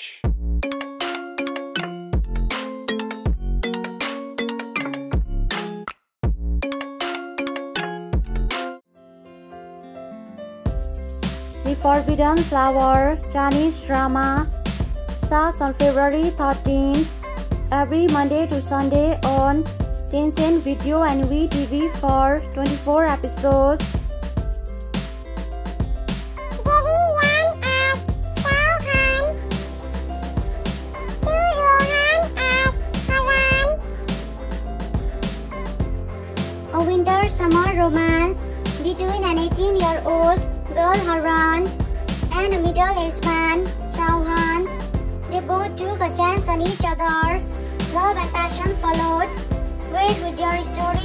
Hush. The Forbidden Flower Chinese drama starts on February 13th every Monday to Sunday on Tencent Video and WeTV for 24 episodes. A winter summer romance between an 18 year old girl He Ran and a middle aged man Xiao Han. They both took a chance on each other. Love and passion followed. Where would your story